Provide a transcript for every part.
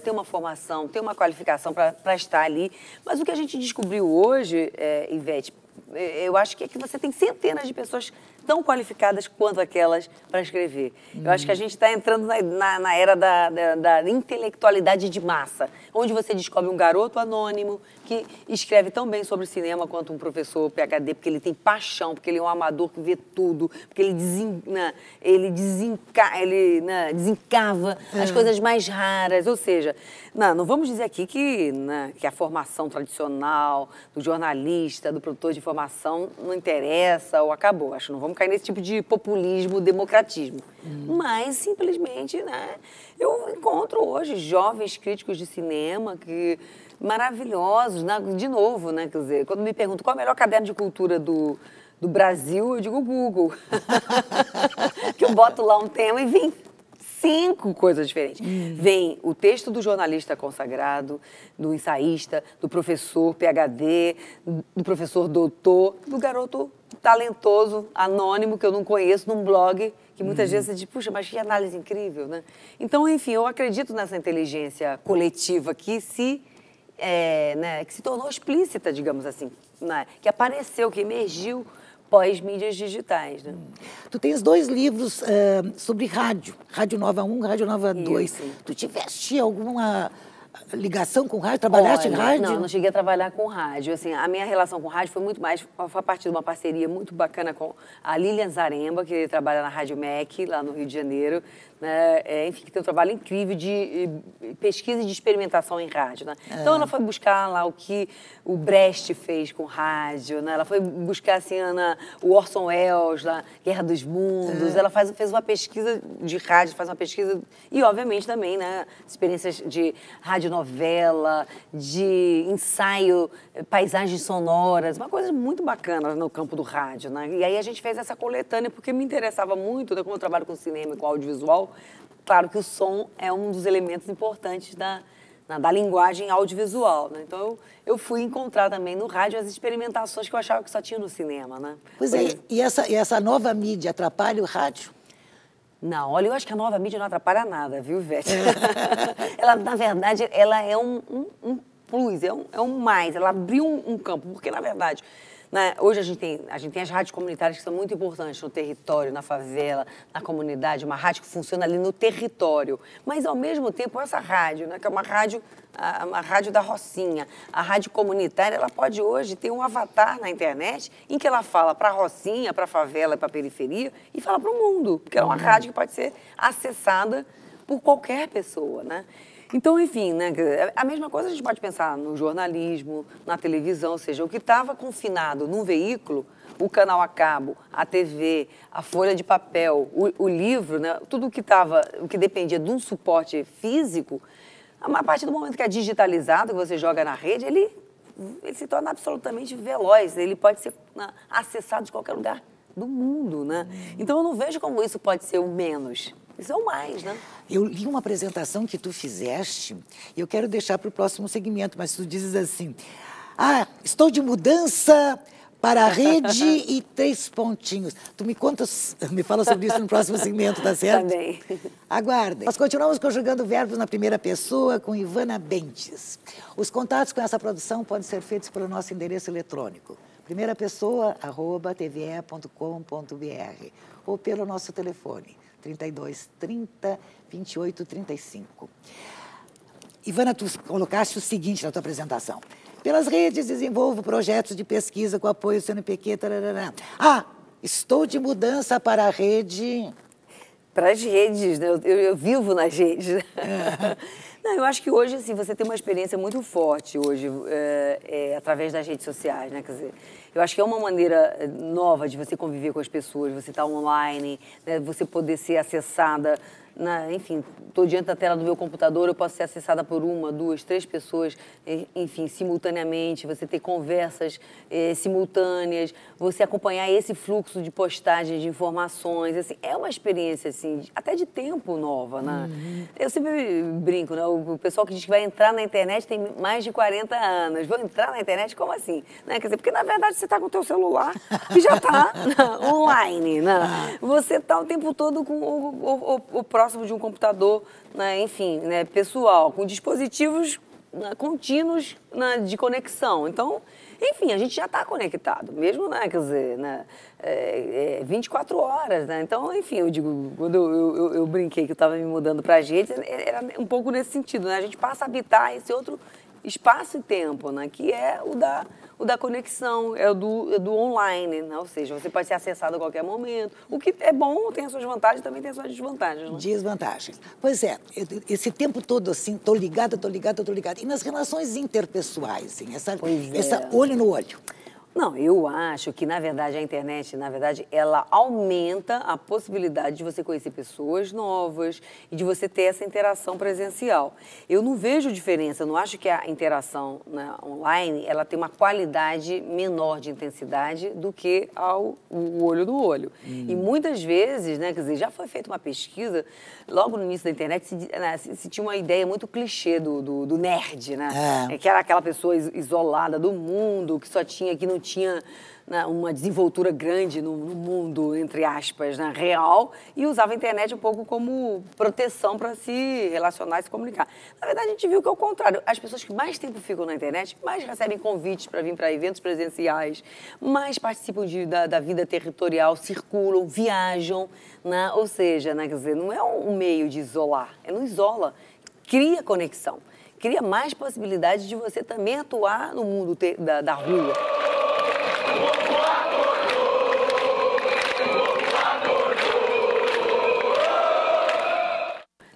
ter uma formação, ter uma qualificação para estar ali. Mas o que a gente descobriu hoje, é, Ivete, é, eu acho que é que você tem centenas de pessoas tão qualificadas quanto aquelas para escrever. Hum. Eu acho que a gente está entrando na, na, na era da, da, da, intelectualidade de massa, onde você descobre um garoto anônimo que escreve tão bem sobre cinema quanto um professor PhD, porque ele tem paixão, porque ele é um amador que vê tudo, porque ele, desen, né, ele, desenca, ele né, desencava é. as coisas mais raras. Ou seja, não, não vamos dizer aqui que, né, que a formação tradicional do jornalista, do produtor de informação não interessa ou acabou. Acho que não vamos cair nesse tipo de populismo, democratismo. Hum. Mas, simplesmente, né, eu encontro hoje jovens críticos de cinema que maravilhosos, né? de novo, né? Quer dizer, quando me perguntam qual é o melhor caderno de cultura do, do Brasil, eu digo Google. que eu boto lá um tema e vem cinco coisas diferentes. Hum. Vem o texto do jornalista consagrado, do ensaísta, do professor PhD, do professor doutor, do garoto talentoso, anônimo, que eu não conheço, num blog, que muitas uhum. vezes você diz, puxa, mas que análise incrível, né? Então, enfim, eu acredito nessa inteligência coletiva que se, é, né, que se tornou explícita, digamos assim, né? que apareceu, que emergiu pós-mídias digitais. Né? Tu tens dois livros uh, sobre rádio, Rádio Nova 1, Rádio Nova 2. Isso. Tu tiveste alguma ligação com rádio? Trabalhaste Olha, em rádio? Não, não cheguei a trabalhar com rádio. Assim, a minha relação com rádio foi muito mais, foi a partir de uma parceria muito bacana com a Lilian Zaremba, que trabalha na Rádio MEC, lá no Rio de Janeiro né? É, enfim, que tem um trabalho incrível de pesquisa e de experimentação em rádio. Né? É. Então ela foi buscar lá o que o Brecht fez com rádio, né? ela foi buscar assim, Ana, o Orson Welles, da Guerra dos Mundos, é. ela faz, fez uma pesquisa de rádio, faz uma pesquisa, e obviamente também né, experiências de radionovela, de ensaio, paisagens sonoras, uma coisa muito bacana no campo do rádio. Né? E aí a gente fez essa coletânea porque me interessava muito, né, como eu trabalho com cinema e com audiovisual, Claro que o som é um dos elementos importantes da, na, da linguagem audiovisual, né? Então eu, eu, fui encontrar também no rádio as experimentações que eu achava que só tinha no cinema, né? Pois é, e essa, e essa nova mídia atrapalha o rádio? Não, olha, eu acho que a nova mídia não atrapalha nada, viu, Vete? ela, na verdade, ela é um, um, um plus, é um, é um mais, ela abriu um, um campo, porque, na verdade, né? Hoje a gente, tem, a gente tem as rádios comunitárias que são muito importantes no território, na favela, na comunidade, uma rádio que funciona ali no território. Mas, ao mesmo tempo, essa rádio, né, que é uma rádio, uma rádio da Rocinha, a rádio comunitária, ela pode hoje ter um avatar na internet em que ela fala para a Rocinha, para a favela, para a periferia e fala para o mundo, porque é uma uhum. rádio que pode ser acessada por qualquer pessoa, né? Então, enfim, né, a mesma coisa a gente pode pensar no jornalismo, na televisão, ou seja, o que estava confinado num veículo, o canal a cabo, a TV, a folha de papel, o, o livro, né, tudo o que estava, o que dependia de um suporte físico, a partir do momento que é digitalizado, que você joga na rede, ele, ele se torna absolutamente veloz, ele pode ser né, acessado de qualquer lugar do mundo, né? Então eu não vejo como isso pode ser o menos. Isso é o mais, né? Eu li uma apresentação que tu fizeste e eu quero deixar para o próximo segmento, mas tu dizes assim: Ah, estou de mudança para a rede e três pontinhos. Tu me contas, me fala sobre isso no próximo segmento, tá certo? Também. Aguardem. Nós continuamos conjugando verbos na primeira pessoa com Ivana Bentes. Os contatos com essa produção podem ser feitos pelo nosso endereço eletrônico primeira pessoa, arroba tve.com.br ou pelo nosso telefone 32 30 28 35. Ivana, tu colocaste o seguinte na tua apresentação. Pelas redes desenvolvo projetos de pesquisa com apoio do CNPq. Tarará. Ah, estou de mudança para a rede. Para as redes, né? eu, eu, eu vivo nas redes. É. Não, eu acho que hoje, assim, você tem uma experiência muito forte hoje, é, é, através das redes sociais, né? Quer dizer, eu acho que é uma maneira eh, nova de você conviver com as pessoas, você estar tá online, né? você poder ser acessada na, enfim, estou diante da tela do meu computador, eu posso ser acessada por uma, duas, três pessoas, enfim, simultaneamente, você ter conversas eh, simultâneas, você acompanhar esse fluxo de postagens de informações, assim, é uma experiência, assim, até de tempo nova, né? Uhum. Eu sempre brinco, né? O pessoal que diz que vai entrar na internet tem mais de 40 anos, vou entrar na internet como assim? Né? Quer dizer, porque na verdade você está com o teu celular e já está online, né? Ah. Você está o tempo todo com o, o, o, o próprio próximo de um computador, né, enfim, né, pessoal, com dispositivos né, contínuos né, de conexão. Então, enfim, a gente já está conectado, mesmo, né, quer dizer, né, é, é 24 horas, né? Então, enfim, eu digo, quando eu, eu, eu brinquei que eu estava me mudando para a gente, era um pouco nesse sentido, né? A gente passa a habitar esse outro espaço e tempo, né? Que é o da o da conexão, é o do, é do online, né? ou seja, você pode ser acessado a qualquer momento. O que é bom, tem as suas vantagens, também tem as suas desvantagens. Né? Desvantagens. Pois é, esse tempo todo assim, tô ligada, tô ligada, tô ligada. E nas relações interpessoais, assim, essa, é. essa olho no olho. Não, eu acho que, na verdade, a internet, na verdade, ela aumenta a possibilidade de você conhecer pessoas novas e de você ter essa interação presencial. Eu não vejo diferença, eu não acho que a interação né, online, ela tem uma qualidade menor de intensidade do que ao, o olho no olho. Hum. E muitas vezes, né, quer dizer, já foi feita uma pesquisa, logo no início da internet, se, né, se, se tinha uma ideia muito clichê do, do, do nerd, né? É. Que era aquela pessoa isolada do mundo, que só tinha, que não tinha né, uma desenvoltura grande no, no, mundo, entre aspas, né, real, e usava a internet um pouco como proteção para se relacionar e se comunicar. Na verdade, a gente viu que é o contrário. As pessoas que mais tempo ficam na internet, mais recebem convites para vir para eventos presenciais, mais participam de, da, da, vida territorial, circulam, viajam, né? ou seja, né, quer dizer, não é um meio de isolar, é não isola, cria conexão cria mais possibilidades de você também atuar no mundo da, da rua.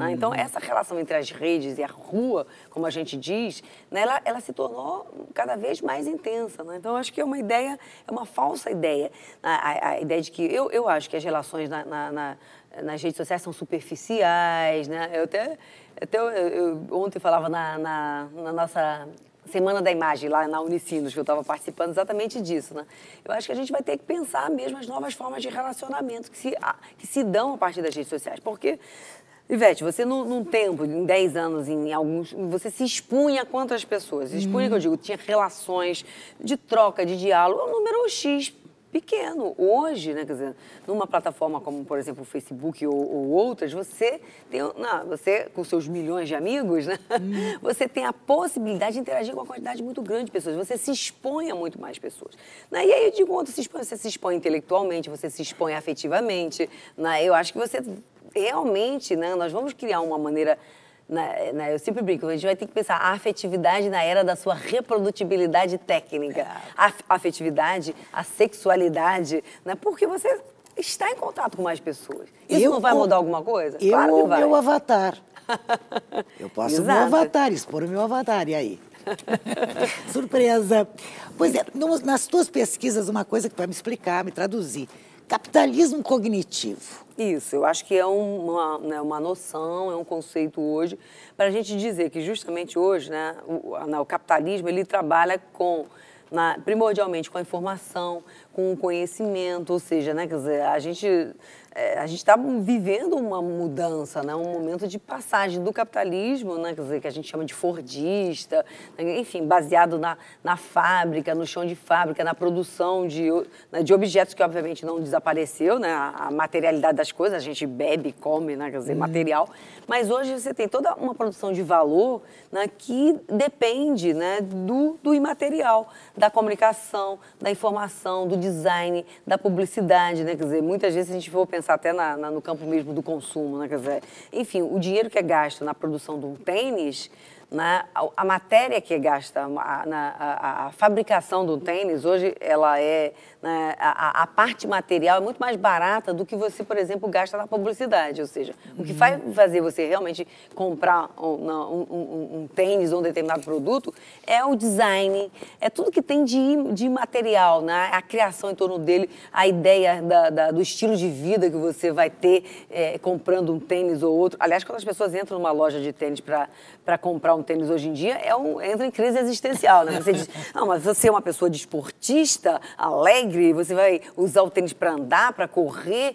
Né? Então, essa relação entre as redes e a rua, como a gente diz, né, ela, ela se tornou cada vez mais intensa. Né? Então, acho que é uma ideia, é uma falsa ideia. A, a, a ideia de que eu, eu acho que as relações na, na, na, nas redes sociais são superficiais. Né? Eu até, até eu, eu, ontem falava na nossa Semana da Imagem, lá na Unicinos, que eu estava participando exatamente disso. Né? Eu acho que a gente vai ter que pensar mesmo as novas formas de relacionamento que se, que se dão a partir das redes sociais. Porque Ivete, você num, num, tempo, em 10 anos, em alguns, você se expunha a quantas pessoas? Se expunha, que eu digo, tinha relações de troca, de diálogo, um número X pequeno. Hoje, né, quer dizer, numa plataforma como, por exemplo, o Facebook ou, ou outras, você tem, não, você com seus milhões de amigos, né, hum. você tem a possibilidade de interagir com uma quantidade muito grande de pessoas. Você se expõe a muito mais pessoas. Né? E aí eu digo, quando se expõe, você se expõe intelectualmente, você se expõe afetivamente. Né? Eu acho que você realmente, né, nós vamos criar uma maneira. Né, né, eu sempre brinco, a gente vai ter que pensar a afetividade na era da sua reprodutibilidade técnica. A afetividade, a sexualidade, né, porque você está em contato com mais pessoas. Isso eu, não vai mudar alguma coisa? Eu claro que vai. meu avatar. eu posso meu avatar, expor o meu avatar, e aí? Surpresa! Pois é, nas tuas pesquisas, uma coisa que vai me explicar, me traduzir. Capitalismo cognitivo. Isso, eu acho que é uma, né, uma noção, é um conceito hoje, para a gente dizer que justamente hoje né, o, o capitalismo ele trabalha com na, primordialmente com a informação, com conhecimento, ou seja, né, quer dizer, a gente é, a gente está vivendo uma mudança, né? um momento de passagem do capitalismo, né? Quer dizer, que a gente chama de fordista, né? enfim, baseado na, na fábrica, no chão de fábrica, na produção de, né? de objetos que, obviamente, não desapareceu, né? a, a, materialidade das coisas, a gente bebe, come, né? quer dizer, uhum. material, mas hoje você tem toda uma produção de valor né? que depende né? do, do imaterial, da comunicação, da informação, do design, da publicidade, né? quer dizer, muitas vezes a gente for pensar até na, na, no campo mesmo do consumo, né? Quer dizer, enfim, o dinheiro que é gasto na produção de um tênis né? A, a, matéria que gasta, a, na, a, a, fabricação do tênis, hoje, ela é. Né, a, parte material é muito mais barata do que você, por exemplo, gasta na publicidade. Ou seja, uhum. o que vai fazer você realmente comprar um, um, um, um, tênis ou um determinado produto é o design, é tudo que tem de, de material, né? a criação em torno dele, a ideia da, da, do estilo de vida que você vai ter é, comprando um tênis ou outro. Aliás, quando as pessoas entram numa loja de tênis para comprar um um tênis hoje em dia é um, entra em crise existencial, né? Você diz, não, mas você é uma pessoa desportista, alegre, você vai usar o tênis para andar, para correr,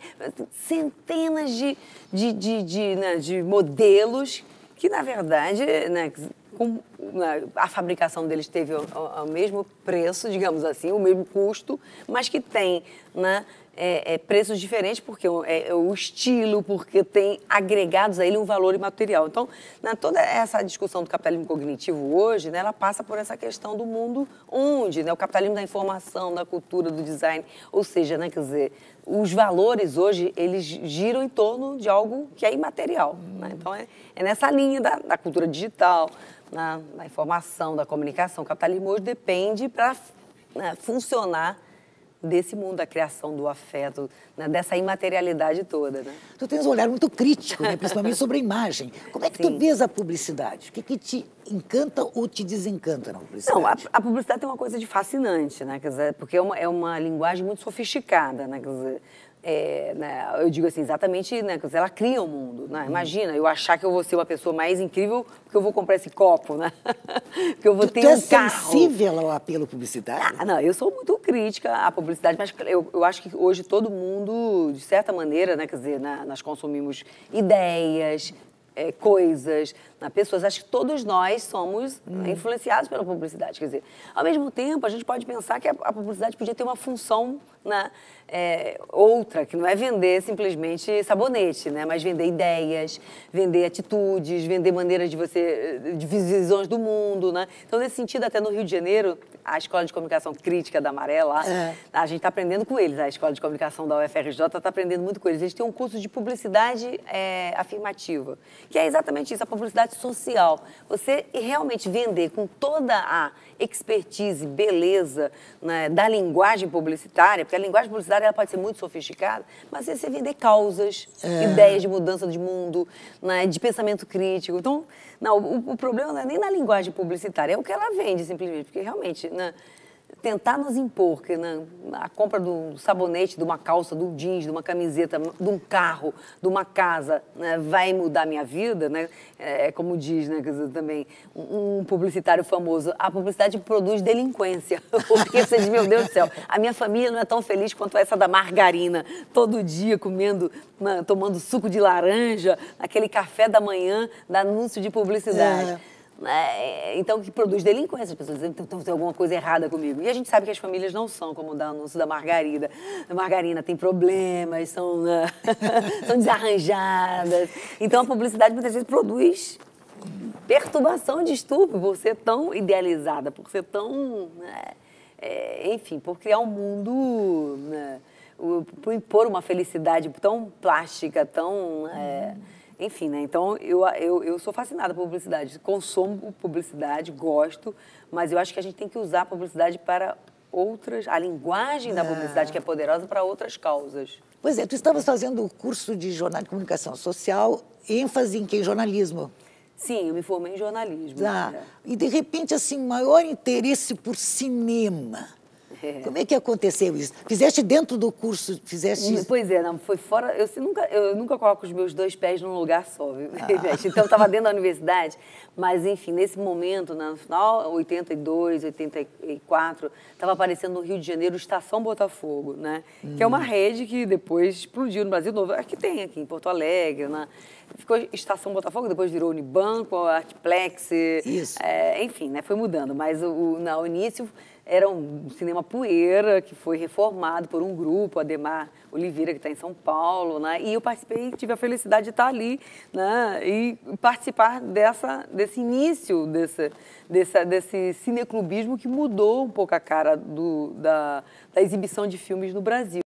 centenas de, de, de, de, né, de modelos que, na verdade, né, com, né, a fabricação deles teve o, o, o, mesmo preço, digamos assim, o mesmo custo, mas que tem né, é, é, preços diferentes porque é, é, o estilo, porque tem agregados a ele um valor imaterial. Então, né, toda essa discussão do capitalismo cognitivo hoje, né, ela passa por essa questão do mundo onde, né, o capitalismo da informação, da cultura, do design, ou seja, né, quer dizer, os valores hoje eles giram em torno de algo que é imaterial. Né? Então, é, é nessa linha da, da cultura digital, na, na, informação, da comunicação. O capitalismo hoje depende para né, funcionar desse mundo da criação do afeto, né, dessa imaterialidade toda. Né? Tu tens um olhar muito crítico, né, principalmente sobre a imagem. Como é que Sim. tu vês a publicidade? O que, que te encanta ou te desencanta na publicidade? Não, a, a, publicidade tem uma coisa de fascinante, né? Quer dizer, porque é uma, é uma linguagem muito sofisticada, né? Quer dizer, é, né, eu digo assim, exatamente, né, ela cria o um mundo, né? Imagina, eu achar que eu vou ser uma pessoa mais incrível porque eu vou comprar esse copo, né? porque eu vou tu ter tu um é carro. sensível ao apelo publicitário? Ah, não, eu sou muito crítica à publicidade, mas eu, eu acho que hoje todo mundo, de certa maneira, né, quer dizer, né, nós consumimos ideias, é, coisas, pessoas. Acho que todos nós somos hum. influenciados pela publicidade. Quer dizer, ao mesmo tempo, a gente pode pensar que a, a publicidade podia ter uma função né, é, outra, que não é vender simplesmente sabonete, né, mas vender ideias, vender atitudes, vender maneiras de você, de visões do mundo. Né? Então, nesse sentido, até no Rio de Janeiro, a Escola de Comunicação Crítica da Amarela, é. a gente está aprendendo com eles. A Escola de Comunicação da UFRJ está aprendendo muito com eles. Eles têm um curso de publicidade é, afirmativa, que é exatamente isso, a publicidade social. Você realmente vender com toda a expertise, beleza né, da linguagem publicitária, porque a linguagem publicitária ela pode ser muito sofisticada, mas você vender causas, é. ideias de mudança de mundo, né, de pensamento crítico. Então, não, o, o, problema não é nem na linguagem publicitária, é o que ela vende, simplesmente, porque realmente. Né, tentar nos impor que né, a compra do sabonete, de uma calça, do jeans, de uma camiseta, de um carro, de uma casa, né, vai mudar minha vida, né? É, é como diz, né, dizer, também um, publicitário famoso, a publicidade produz delinquência. Porque você diz, meu Deus do céu, a minha família não é tão feliz quanto essa da margarina, todo dia comendo, né, tomando suco de laranja, aquele café da manhã da anúncio de publicidade. É. É, então, que produz delinquência. As pessoas dizem que então, tem alguma coisa errada comigo. E a gente sabe que as famílias não são como o anúncio da margarida. A margarina tem problemas, são, são desarranjadas. Então, a publicidade muitas vezes produz perturbação de estupro por ser tão idealizada, por ser tão. Né, é, enfim, por criar um mundo. Né, por impor uma felicidade tão plástica, tão. É, enfim, né? Então, eu, eu, eu sou fascinada por publicidade. Consumo publicidade, gosto, mas eu acho que a gente tem que usar a publicidade para outras... A linguagem da publicidade, que é poderosa, para outras causas. Pois é, tu estavas fazendo o curso de jornal de comunicação social, ênfase em que? Jornalismo. Sim, eu me formei em jornalismo. Tá. É. E, de repente, assim, maior interesse por cinema. É. Como é que aconteceu isso? Fizeste dentro do curso, fizeste isso? Pois é, não, foi fora. Eu, nunca, eu nunca coloco os meus dois pés num lugar só, viu? Ah. Então, eu estava dentro da universidade, mas, enfim, nesse momento, no final, 82, 84, estava aparecendo no Rio de Janeiro Estação Botafogo, né? Hum. Que é uma hum. rede que depois explodiu no Brasil Novo. Que tem aqui em Porto Alegre, né? Ficou Estação Botafogo, depois virou Unibanco, Artplex. Isso. É, enfim, né? Foi mudando, mas o, o, no início era um cinema poeira que foi reformado por um grupo, Ademar Oliveira, que está em São Paulo, né? E eu participei, tive a felicidade de estar ali, né? E participar dessa, desse início, desse, desse, desse cineclubismo que mudou um pouco a cara do, da, da exibição de filmes no Brasil.